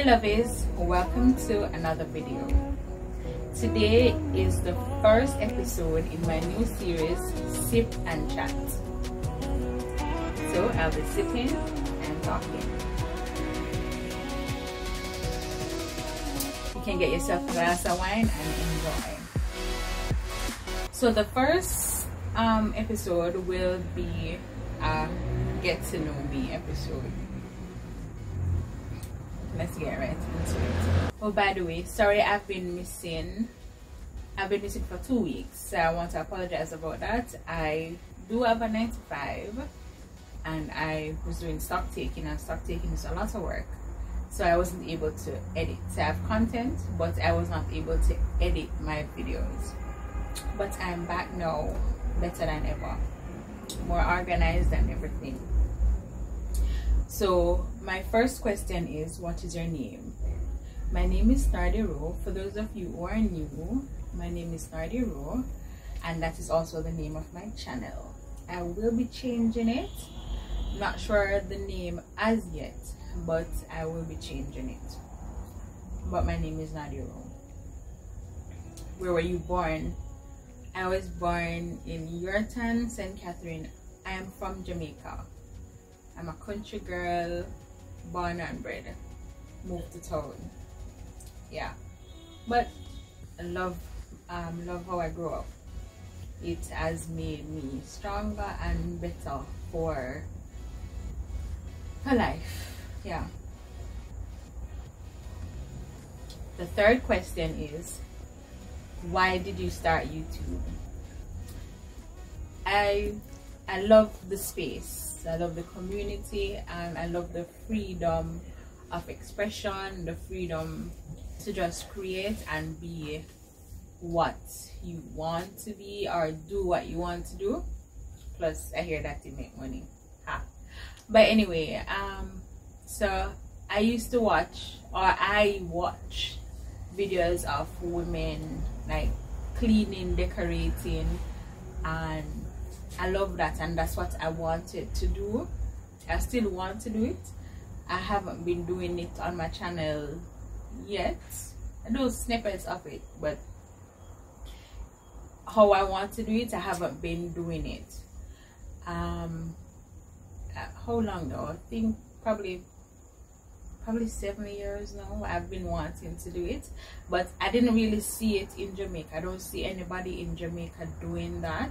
Hey lovies, welcome to another video. Today is the first episode in my new series, Sip and Chat. So I'll be sipping and talking. You can get yourself a glass of wine and enjoy. So the first um, episode will be a get to know me episode let's get right into it. Oh by the way sorry i've been missing i've been missing for two weeks so i want to apologize about that. I do have a 95 and i was doing stock taking and stock taking is a lot of work so i wasn't able to edit. So i have content but i was not able to edit my videos. But i'm back now better than ever more organized and everything. So my first question is, what is your name? My name is Nardia Rowe. For those of you who are new, my name is Nardia Rowe, and that is also the name of my channel. I will be changing it. Not sure the name as yet, but I will be changing it. But my name is Nardia Rowe. Where were you born? I was born in Ewarton, St. Catherine. I am from Jamaica. I'm a country girl, born and bred. Moved to town. Yeah. But I love um love how I grew up. It has made me stronger and better for for life. Yeah. The third question is why did you start YouTube? I I love the space I love the community and I love the freedom of expression, the freedom to just create and be what you want to be or do what you want to do. Plus, I hear that you make money. Ha. But anyway, um, so I used to watch or I watch videos of women like cleaning, decorating, and I love that and that's what I wanted to do. I still want to do it. I haven't been doing it on my channel yet. I do snippets of it, but how I want to do it, I haven't been doing it. Um, uh, how long though? I think probably probably seven years now I've been wanting to do it but I didn't really see it in Jamaica I don't see anybody in Jamaica doing that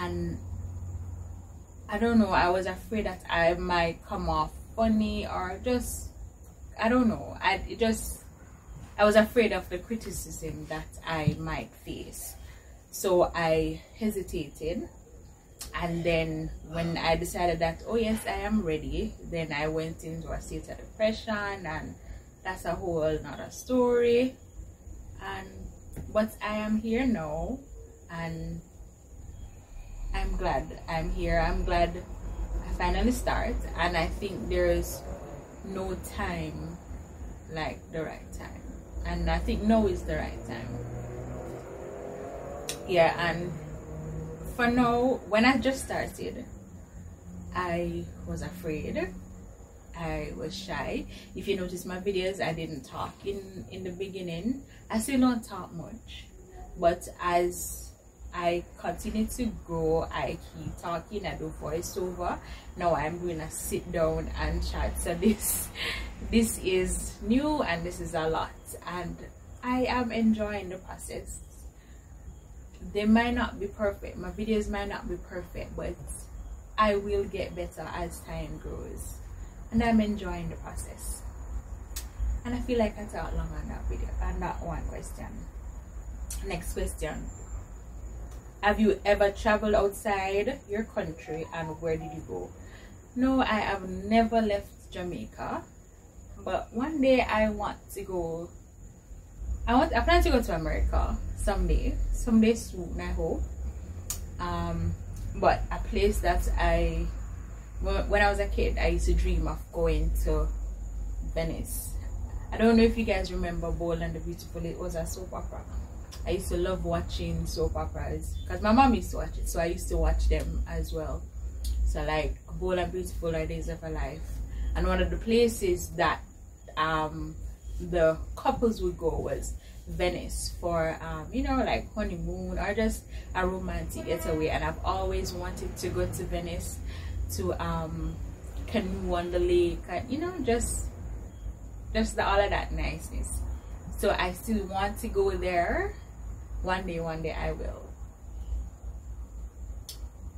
and I don't know I was afraid that I might come off funny or just I don't know. I just I was afraid of the criticism that I might face. So I hesitated. And then when I decided that oh yes I am ready then I went into a state of depression and that's a whole another story. And but I am here now. And I'm glad I'm here. I'm glad I finally start and I think there's no time like the right time. And I think now is the right time. Yeah, and for now, when I just started, I was afraid. I was shy. If you notice my videos, I didn't talk in in the beginning. I still don't talk much, but as I continue to grow. I keep talking. I do voiceover. Now I'm doing a sit down and chat. So this this is new and this is a lot. And I am enjoying the process. They might not be perfect. My videos might not be perfect, but I will get better as time grows. And I'm enjoying the process. And I feel like I talked long on that video and that one question. Next question have you ever traveled outside your country and where did you go? No, I have never left Jamaica. But one day I want to go I want I plan to go to America someday. Someday soon I hope. Um but a place that I when I was a kid I used to dream of going to Venice. I don't know if you guys remember Bold and the Beautiful. It was a soap opera. I used to love watching soap operas because my mom used to watch it, so I used to watch them as well. So like Bold and Beautiful or Days of a Life, and one of the places that um the couples would go was Venice for um, you know like honeymoon or just a romantic getaway. And I've always wanted to go to Venice to um, canoe on the lake and you know just just the, all of that niceness. So I still want to go there one day one day I will.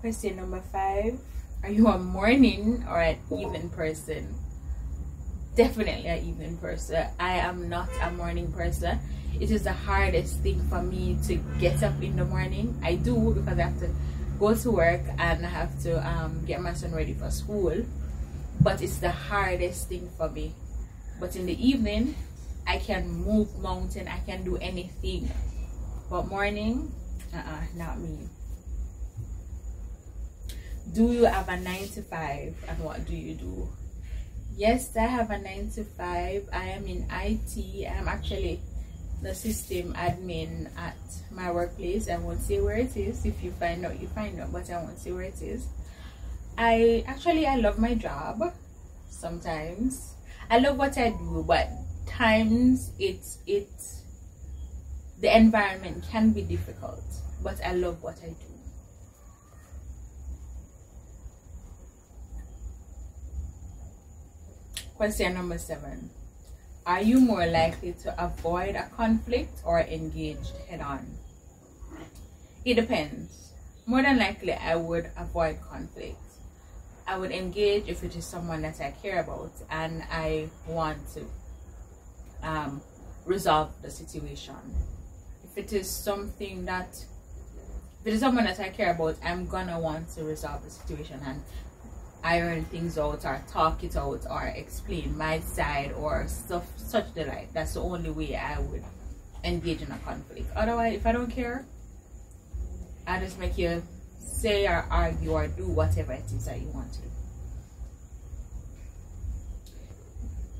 Question number five. Are you a morning or an evening person? Definitely an evening person. I am not a morning person. It is the hardest thing for me to get up in the morning. I do because I have to go to work and I have to um, get my son ready for school. But it's the hardest thing for me. But in the evening I can move mountain. I can do anything but morning? Uh-uh not me. Do you have a nine to five and what do you do? Yes I have a nine to five. I am in IT I'm actually the system admin at my workplace. I won't say where it is. If you find out you find out but I won't say where it is. I actually I love my job sometimes. I love what I do but times it's it's the environment can be difficult but I love what I do question number seven are you more likely to avoid a conflict or engage head on? It depends. More than likely, I would avoid conflict. I would engage if it is someone that I care about and I want to um, resolve the situation. If it is something that, if it is someone that I care about, I'm gonna want to resolve the situation and iron things out or talk it out or explain my side or stuff such the like. That's the only way i would engage in a conflict. Otherwise if i don't care i just make you say or argue or do whatever it is that you want to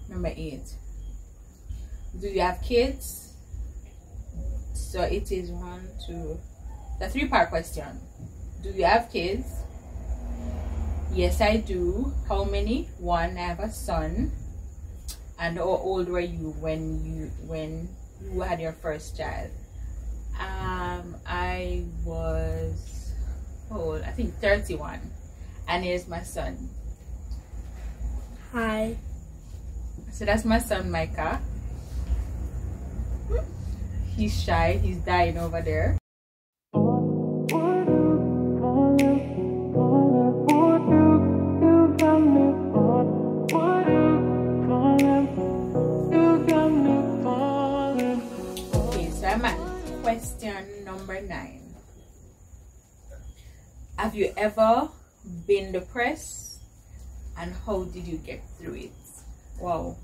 number eight. Do you have kids so it is one two the three part question do you have kids Yes, I do. How many? One. I have a son. And how old were you when you when you had your first child? Um, I was old. I think thirty-one. And here's my son. Hi. So that's my son, Micah. He's shy. He's dying over there. Nine. Have you ever been depressed and how did you get through it? Wow.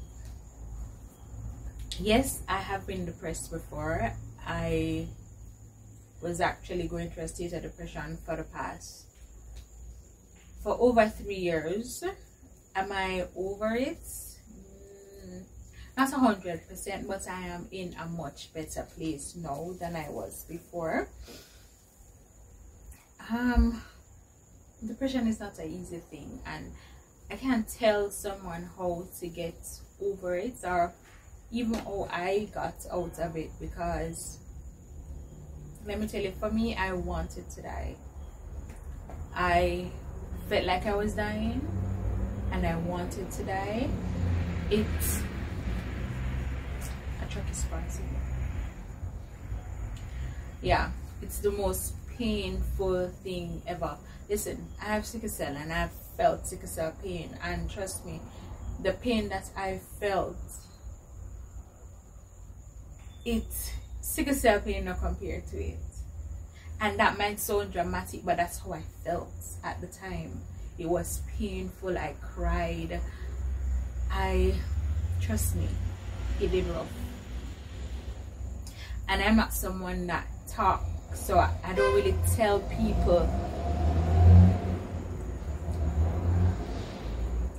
Yes, I have been depressed before. I was actually going through a state of depression for the past for over three years. Am I over it? Mm, not a hundred percent, but I am in a much better place now than I was before um depression is not an easy thing and i can't tell someone how to get over it or even how i got out of it because let me tell you for me i wanted to die. I felt like i was dying and i wanted to die. It's a truck is passing yeah it's the most painful thing ever. Listen, I have sickle cell and I've felt sickle cell pain and trust me, the pain that I felt, it's sickle cell pain not compared to it. And that might sound dramatic, but that's how I felt at the time. It was painful, I cried. I, trust me, it did rough. And I'm not someone that talks so I don't really tell people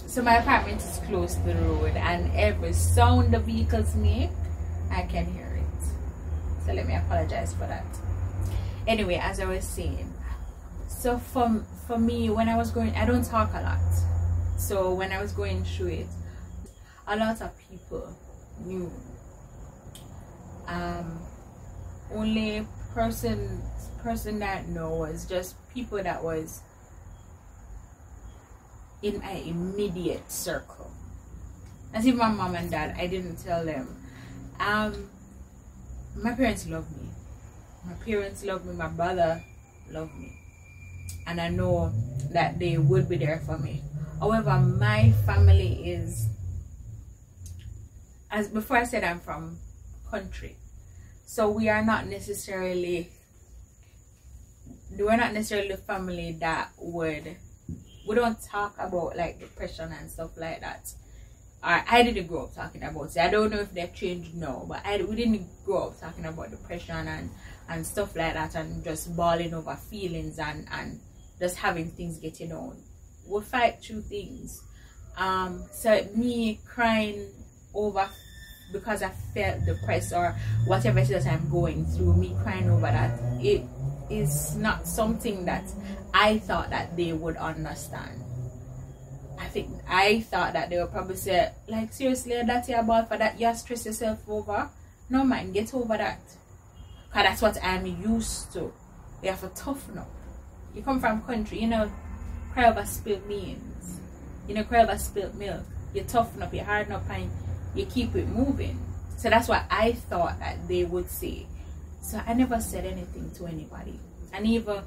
so my apartment is close to the road and every sound the vehicles make I can hear so let me apologize for that anyway as I was saying so for, for me when I was going I don't talk a lot so when I was going through it a lot of people knew. Um, only person person that know was just people that was in my immediate circle. As if my mom and dad, I didn't tell them. Um, my parents love me. My parents love me. My brother love me, and I know that they would be there for me. However, my family is as before I said I'm from country. So we are not necessarily we're not necessarily the family that would we don't talk about like depression and stuff like that. I, I didn't grow up talking about it. I don't know if they've changed now, but I we didn't grow up talking about depression and and stuff like that and just bawling over feelings and and just having things getting on. We fight through things. Um, so me crying over because I felt depressed or whatever it is that I'm going through, me crying over that, it is not something that I thought that they would understand. I think I thought that they would probably say, like seriously, that's your ball for that you stress yourself over. No man, get over that. Cause that's what I'm used to. You have to toughen up. You come from country, you know, cry over spilled beans. You know, cry over spilled milk. You toughen up, you harden up and you keep it moving. So that's what I thought that they would say. So I never said anything to anybody. And even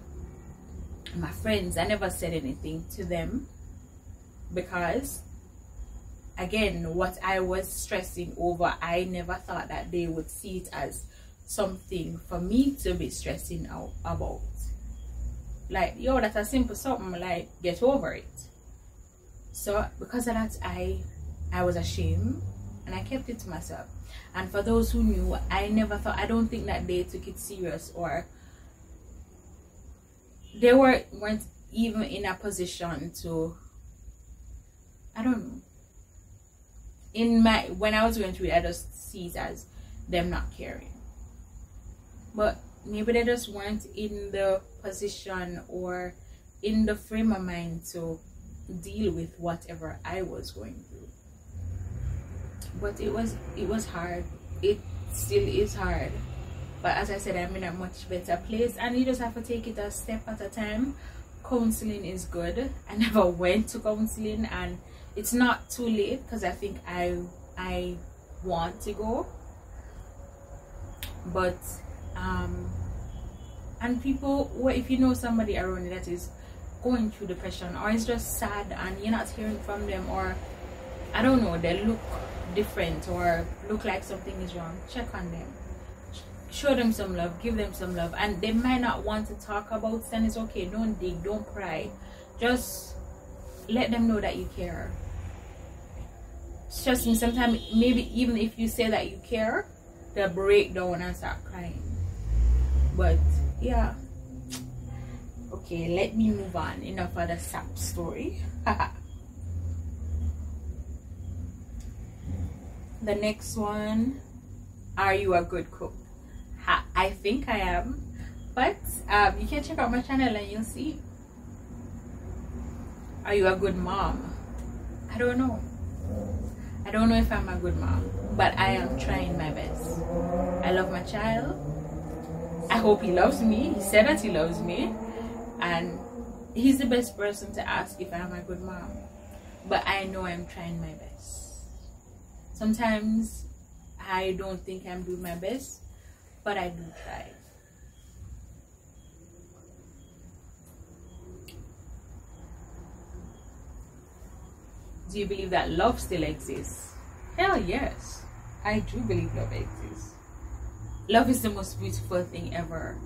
my friends, I never said anything to them because again what I was stressing over I never thought that they would see it as something for me to be stressing out about. Like yo that's a simple something like get over it. So because of that I I was ashamed and I kept it to myself. And for those who knew, I never thought, I don't think that they took it serious or they were, weren't even in a position to, I don't know. In my, when I was going through it, I just see it as them not caring. But maybe they just weren't in the position or in the frame of mind to deal with whatever I was going through. But it was it was hard. It still is hard. But as i said i'm in a much better place and you just have to take it a step at a time. Counseling is good. I never went to counseling and it's not too late because i think i i want to go but um and people what if you know somebody around you that is going through depression or is just sad and you're not hearing from them or i don't know they look different or look like something is wrong, check on them. Show them some love, give them some love. And they might not want to talk about it, it's okay. Don't dig, don't cry. Just let them know that you care. Me, sometimes maybe even if you say that you care, they'll break down and start crying. But yeah. Okay, let me move on. Enough of the sap story. the next one are you a good cook i think i am but um, you can check out my channel and you'll see are you a good mom i don't know i don't know if i'm a good mom but i am trying my best. I love my child. I hope he loves me. He said that he loves me. And he's the best person to ask if i'm a good mom. But i know i'm trying my best. Sometimes I don't think I'm doing my best, but I do try. Do you believe that love still exists? Hell yes. I do believe love exists. Love is the most beautiful thing ever.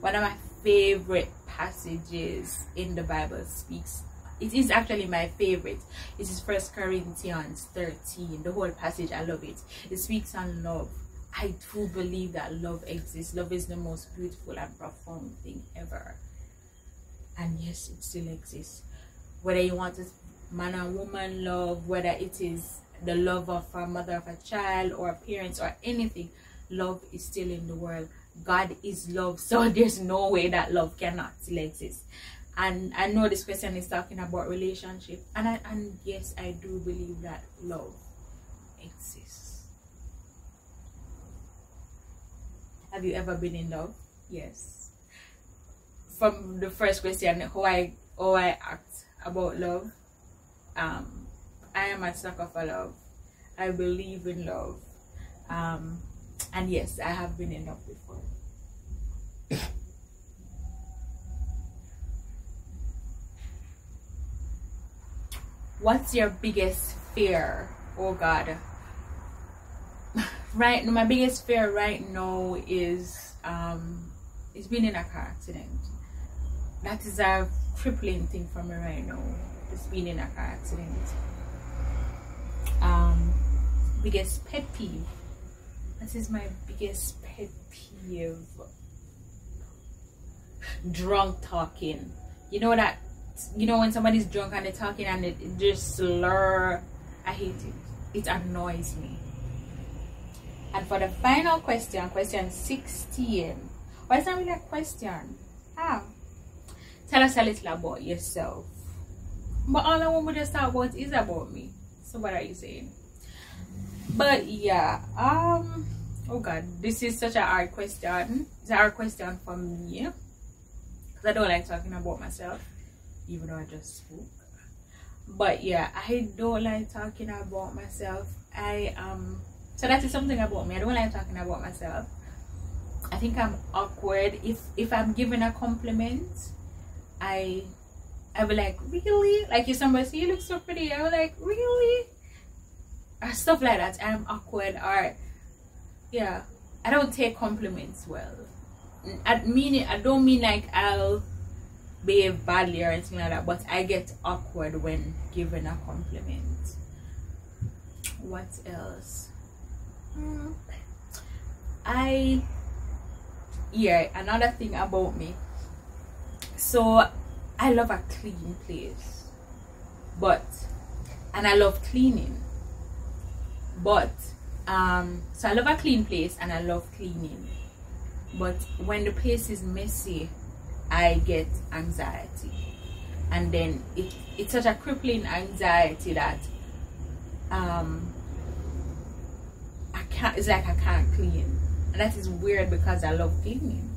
One of my favorite passages in the Bible speaks it is actually my favorite it is first corinthians 13 the whole passage i love it it speaks on love i do believe that love exists love is the most beautiful and profound thing ever and yes it still exists whether you want it man and woman love whether it is the love of a mother of a child or parents or anything love is still in the world god is love so there's no way that love cannot still exist and I know this question is talking about relationship and I, and yes I do believe that love exists. Have you ever been in love? Yes. From the first question, how I how I act about love. Um, I am a sucker for love. I believe in love. Um, and yes, I have been in love before. What's your biggest fear? Oh God. Right, my biggest fear right now is um, is being in a car accident. That is a crippling thing for me right now. Just being in a car accident. Um, biggest pet peeve. This is my biggest pet peeve. Drunk talking. You know that you know when somebody's drunk and they're talking and it, it just slur i hate it it annoys me and for the final question question 16 well it's not really a question ah tell us a little about yourself but all i want to just talk about is about me so what are you saying but yeah um oh god this is such a hard question it's a hard question for me because i don't like talking about myself even though I just spoke. But yeah, I don't like talking about myself. I um so that is something about me. I don't like talking about myself. I think I'm awkward. If if I'm given a compliment, I I be like, really? Like if somebody say you look so pretty, I was like, really? Or stuff like that. I'm awkward or yeah. I don't take compliments well. I mean I don't mean like I'll behave badly or anything like that but i get awkward when given a compliment what else hmm. i yeah another thing about me so i love a clean place but and i love cleaning but um so i love a clean place and i love cleaning but when the place is messy I get anxiety. And then it, it's such a crippling anxiety that um, I can't, it's like I can't clean. And that is weird because I love cleaning.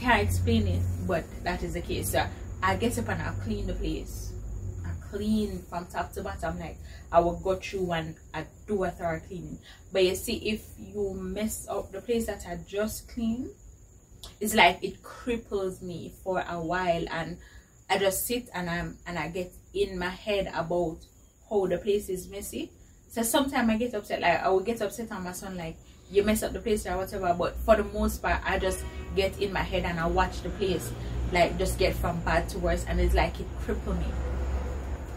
Can't explain it, but that is the case. So I get up and I clean the place. I clean from top to bottom. Like I will go through and I do a thorough cleaning. But you see, if you mess up the place that I just cleaned, it's like it cripples me for a while and I just sit and I'm and I get in my head about how the place is messy. So sometimes I get upset, like I will get upset on my son, like you mess up the place or whatever. But for the most part, I just get in my head and I watch the place, like just get from bad to worse, and it's like it cripple me.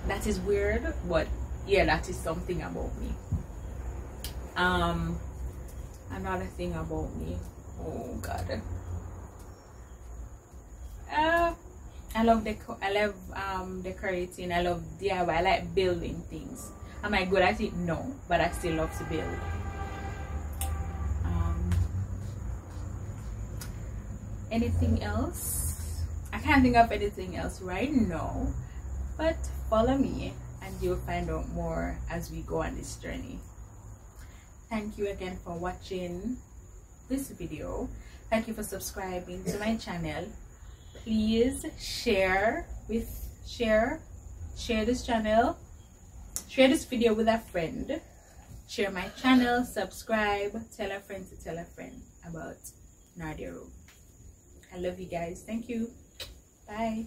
That is weird, but yeah, that is something about me. Um, another thing about me. Oh God. Uh, I love deco. I love um decorating. I love DIY. I like building things. Am I good at it? No, but I still love to build. Anything else? I can't think of anything else right now. But follow me and you'll find out more as we go on this journey. Thank you again for watching this video. Thank you for subscribing to my channel please share with share share this channel share this video with a friend share my channel subscribe tell a friend to tell a friend about Nardia I love you guys. Thank you. Bye